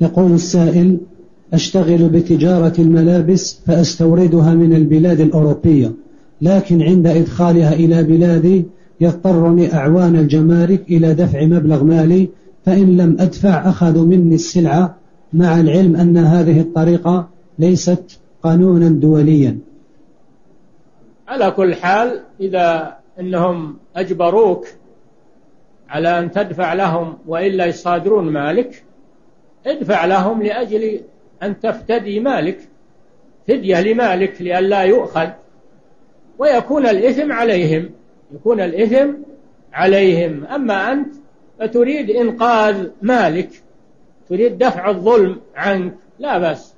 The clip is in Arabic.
يقول السائل أشتغل بتجارة الملابس فأستوردها من البلاد الأوروبية لكن عند إدخالها إلى بلادي يضطرني أعوان الجمارك إلى دفع مبلغ مالي فإن لم أدفع أخذوا مني السلعة مع العلم أن هذه الطريقة ليست قانونا دوليا. على كل حال إذا أنهم أجبروك على أن تدفع لهم وإلا يصادرون مالك ادفع لهم لأجل أن تفتدي مالك فدية لمالك لئلا يؤخذ. ويكون الإثم عليهم يكون الإثم عليهم. أما أنت فتريد إنقاذ مالك تريد دفع الظلم عنك لا بأس.